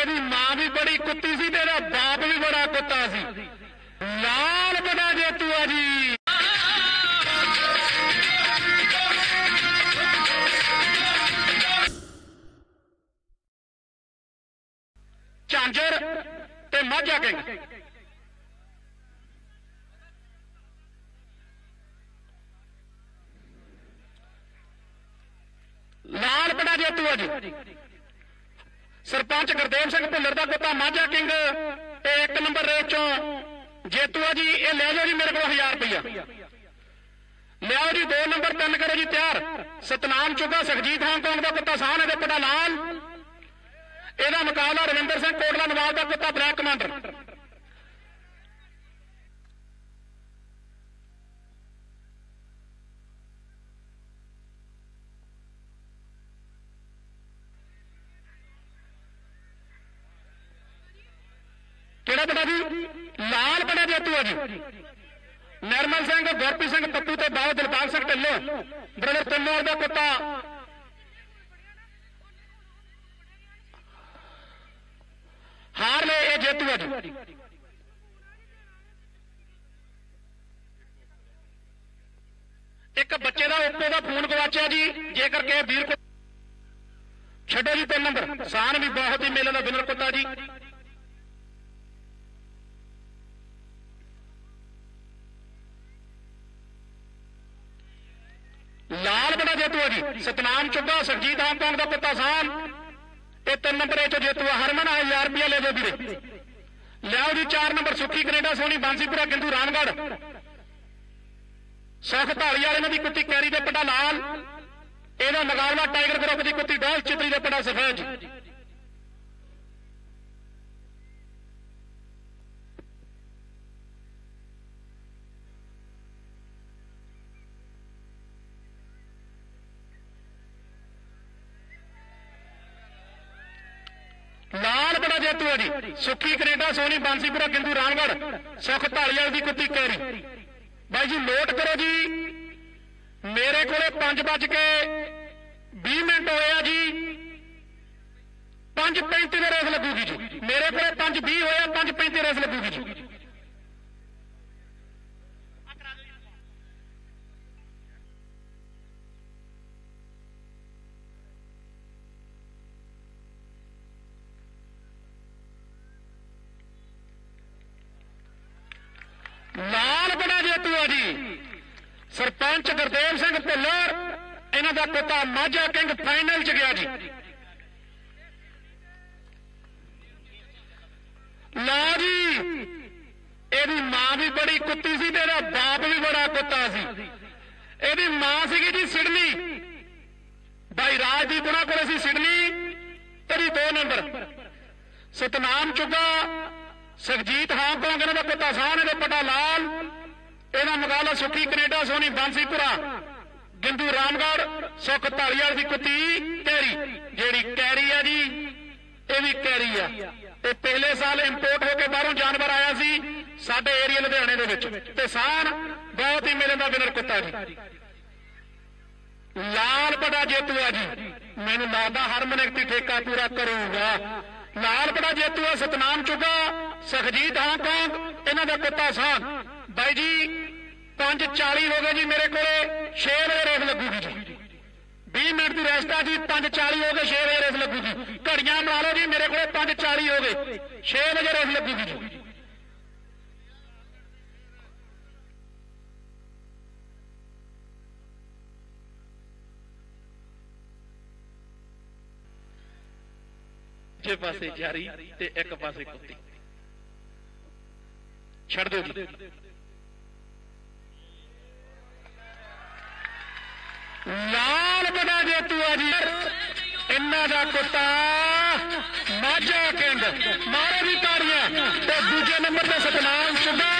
ਇਹਦੀ ਮਾਂ ਵੀ ਬੜੀ ਕੁੱਤੀ ਸੀ ਤੇ ਇਹਦਾ ਬਾਪ ਵੀ ਬੜਾ ਕੁੱਤਾ ਸੀ। ਲਾਲ ਬੜਾ ਜੇਤੂ ਆ ਜੀ। ਝਾਂਜਰ ਤੇ ਮਾਝਾ ਕਿੰਗ ਲਾਲ ਬੜਾ ਜੇਤੂ ਆ ਜੀ। ਸਰਪੰਚ ਗੁਰਦੇਵ ਸਿੰਘ ਭੁੱਲਰ ਦਾ ਪੁੱਤਾ ਮਾਝਾ ਕਿੰਗ, ਤੇ ਇੱਕ ਨੰਬਰ ਰੇਸ ਚੋਂ ਜੇਤੂ ਆ ਜੀ, ਇਹ ਲੈ ਜਾਓ ਜੀ ਮੇਰੇ ਕੋਲ 1000 ਰੁਪਇਆ ਲਿਆਓ ਜੀ 2 ਨੰਬਰ 3 ਕਰੋ ਜੀ, ਤਿਆਰ। ਸਤਨਾਮ ਚੁੱਗਾ, ਸੁਖਜੀਤ ਹਾਂਗਕਾਂਗ ਦਾ ਪੁੱਤਾ ਸਾਹਨ ਇਹਦੇ ਪੁੱਤਾ ਲਾਲ। ਇਹਦਾ ਮੁਕਾਬਲਾ ਰਵਿੰਦਰ ਸਿੰਘ ਕੋਟਲਾ ਨਵਾਬ ਦਾ ਪੁੱਤਾ ਬਲੈਕ ਕਮਾਂਡਰ। ਕਿਹੜਾ ਬੜਾ ਜੀ? ਲਾਲ ਬੜਾ ਜੇਤੂ ਆ ਜੀ। ਨਰਮਲ ਸਿੰਘ, ਗੁਰਪ੍ਰੀਤ ਸਿੰਘ, ਪੱਪੂ ਤੇ ਬਾਬਾ ਦਿਲਬਾਗ ਸਿੰਘ ਢਿੱਲੋਂ। ਬ੍ਰਦਰ ਤਿੰਨੋਂ ਦਾ ਪੁੱਤਾ ਹਾਰ ਲੈ ਇਹ ਜੇਤੂ ਆ ਜੀ। ਇੱਕ ਬੱਚੇ ਦਾ ਉੱਪਰ ਦਾ ਫੋਨ ਗਵਾਚਿਆ ਜੀ, ਜੇਕਰ ਕਿਸੇ ਵੀਰ ਛੱਡੋ ਜੀ ਤਿੰਨ ਨੰਬਰ। ਸਾਨ ਵੀ ਬਹੁਤ ਹੀ ਮੇਲੇ ਦਾ ਬਿਨਰ ਕੁੱਤਾ ਜੀ। ਲਾਲ ਬੜਾ ਜੇਤੂ ਆ ਜੀ। ਸਤਨਾਮ ਚੁੱਗਾ, ਸਰਜੀਤ ਹਾਂਗਕਾਂਗ ਦਾ ਪੁੱਤਾ ਸਾਨ ਇਹ ਤਿੰਨ ਨੰਬਰ ਇਹ ਚੋਂ ਜੇਤੂ ਹਰਮਨ 1000 ਰੁਪਏ ਲੈ ਜਾਓ ਵੀਰੇ। ਲਿਆਓ ਜੀ 4 ਨੰਬਰ ਸੁੱਖੀ ਕੈਨੇਡਾ ਸੋਨੀ ਬਾਂਸੀਪੁਰਾ, ਗਿੰਦੂ ਰਾਮਗੜ ਸੁਖ ਢਾਲੀ ਵਾਲੇ ਦੀ ਕੁੱਤੀ ਕੈਰੀ ਦੇ ਪੱਡਾ ਲਾਲ। ਇਹਦਾ ਮੁਕਾਬਲਾ ਟਾਈਗਰ ਗਰੁੱਪ ਦੀ ਕੁੱਤੀ ਡਾਲ ਚਿਤਰੀ ਦੇ ਪੱਡਾ ਸਫੈਦ। ਲਾਲ ਬੜਾ ਜੇਤੂ ਜੀ। ਸੁੱਖੀ ਕੈਨੇਡਾ, ਸੋਨੀ ਬਾਂਸੀਪੁਰਾ, ਗਿੰਦੂ ਰਾਮਗੜ ਸੁਖ ਢਾਲੀਵਾਲ ਦੀ ਕੁੱਤੀ ਕੈਰੀ। ਬਾਈ ਜੀ, ਨੋਟ ਕਰੋ ਜੀ। ਮੇਰੇ ਕੋਲੇ 5 ਵੱਜ ਕੇ 20 ਮਿੰਟ ਹੋਏ ਆ ਜੀ। 5:35 ਦੇ ਰੇਸ ਲੱਗੂਗੀ ਜੀ। ਮੇਰੇ ਕੋਲੇ 5:20 ਹੋਇਆ 5:35 ਰੇਸ ਲੱਗੂਗੀ ਜੀ। ਲਾਲ ਬੜਾ ਜੇਤੂ ਆ ਜੀ। ਸਰਪੰਚ ਗੁਰਦੇਵ ਸਿੰਘ ਭੁੱਲਰ, ਇਹਨਾਂ ਦਾ ਪੁੱਤਾ ਮਾਝਾ ਕਿੰਗ ਫਾਈਨਲ 'ਚ ਗਿਆ ਜੀ। ਲਓ ਜੀ, ਇਹਦੀ ਮਾਂ ਵੀ ਬੜੀ ਕੁੱਤੀ ਸੀ ਤੇ ਇਹਦਾ ਬਾਪ ਵੀ ਬੜਾ ਕੁੱਤਾ ਸੀ। ਇਹਦੀ ਮਾਂ ਸੀਗੀ ਜੀ ਸਿਡਨੀ। ਭਾਈ ਰਾਜਦੀਪ ਉਹਨਾਂ ਕੋਲ ਸੀ ਸਿਡਨੀ। ਤੇਰੀ 2 number. Satnam Chugga Sukhjeet Hong Kong ਇਹਨਾਂ ਦਾ ਪੁੱਤਾ ਸਾਹਨ ਇਹਦੇ ਪੱਟਾ ਲਾਲ। ਇਹਦਾ ਮੁਕਾਬਲਾ ਸੁੱਖੀ, ਕੈਨੇਡਾ ਸੋਨੀ ਬਾਂਸੀਪੁਰਾ। ਗਿੰਦੂ ਰਾਮਗੜ ਸੁਖ ਢਾਲੀਵਾਲ ਦੀ ਕੁੱਤੀ ਕੈਰੀ ਜਿਹੜੀ ਕੈਰੀ ਆ ਜੀ, ਇਹ ਵੀ ਕੈਰੀ ਆ। ਤੇ ਪਹਿਲੇ ਸਾਲ ਇੰਪੋਰਟ ਹੋ ਕੇ ਬਾਹਰੋਂ ਜਾਨਵਰ ਆਇਆ ਸੀ, ਸਾਡੇ ਏਰੀਆ ਲੁਧਿਆਣੇ ਦੇ ਵਿੱਚ। ਤੇ ਸਾਨ ਬਹੁਤ ਹੀ ਮੇਰੇ ਦਾ ਵਿਨਰ ਕੁੱਤਾ ਜੀ। ਲਾਲ ਬੜਾ ਜੇਤੂ ਆ ਜੀ। ਮੈਨੂੰ ਲੱਗਦਾ ਹਰਮਨ ਇੱਕ ਠੇਕਾ ਪੂਰਾ ਕਰੂਗਾ। ਲਾਲ ਬੜਾ ਜੇਤੂ ਆ, ਸਤਨਾਮ ਚੁੱਗਾ। ਸੁਖਜੀਤ ਹਾਂਗਕਾਂਗ ਇਹਨਾਂ ਦਾ ਕੁੱਤਾ ਸਾਨ ਬਾਈ ਜੀ 5:40 ਹੋ ਗਏ ਜੀ ਮੇਰੇ ਕੋਲੇ 6 ਵਜੇ ਰੇਸ ਲੱਗੂਗੀ ਜੀ। 20 ਮਿੰਟ ਦੀ ਰੈਸਟ ਆ ਜੀ 5:40 ਹੋ ਗਏ 6 ਵਜੇ ਰੇਸ ਲੱਗੂਗੀ ਘੜੀਆਂ ਮਾਰ ਲਓ ਜੀ, ਮੇਰੇ ਕੋਲੇ 5:40 ਹੋ ਗਏ। 6 ਵਜੇ ਰੇਸ ਲੱਗੂਗੀ ਜੀ। ਜੇ ਪਾਸੇ ਜਾਰੀ ਤੇ ਇੱਕ ਪਾਸੇ ਕੁੱਤੀ। ਛੱਡ ਦਿਓ ਜੀ। ਲਾਲ ਬੜਾ ਜੇਤੂ ਆ ਜੀ ਇਹਨਾਂ ਦਾ ਕੁੱਤਾ ਮਾਝਾ ਕਿੰਗ ਮਾਰੋ ਦੀ ਤਾੜੀਆਂ ਤੇ ਦੂਜੇ ਨੰਬਰ ਤੇ ਸਤਨਾਮ ਚੁੱਗਾ